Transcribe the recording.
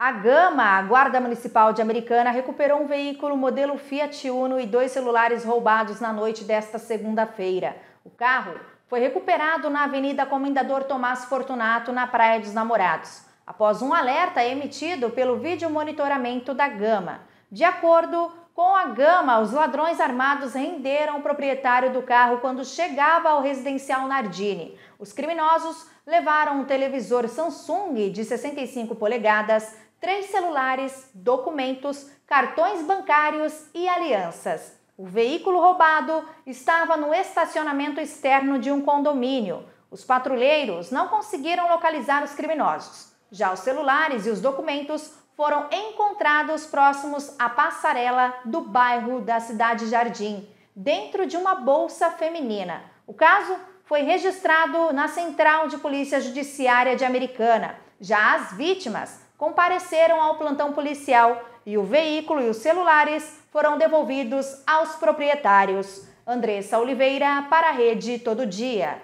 A Gama, a Guarda Municipal de Americana, recuperou um veículo modelo Fiat Uno e dois celulares roubados na noite desta segunda-feira. O carro foi recuperado na Avenida Comendador Tomás Fortunato, na Praia dos Namorados, após um alerta emitido pelo vídeo monitoramento da Gama. De acordo com a Gama, os ladrões armados renderam o proprietário do carro quando chegava ao residencial Nardini. Os criminosos levaram um televisor Samsung de 65 polegadas, três celulares, documentos, cartões bancários e alianças. O veículo roubado estava no estacionamento externo de um condomínio. Os patrulheiros não conseguiram localizar os criminosos. Já os celulares e os documentos foram encontrados próximos à passarela do bairro da Cidade Jardim, dentro de uma bolsa feminina. O caso foi registrado na Central de Polícia Judiciária de Americana. Já as vítimas compareceram ao plantão policial e o veículo e os celulares foram devolvidos aos proprietários. Andressa Oliveira para a Rede Todo Dia.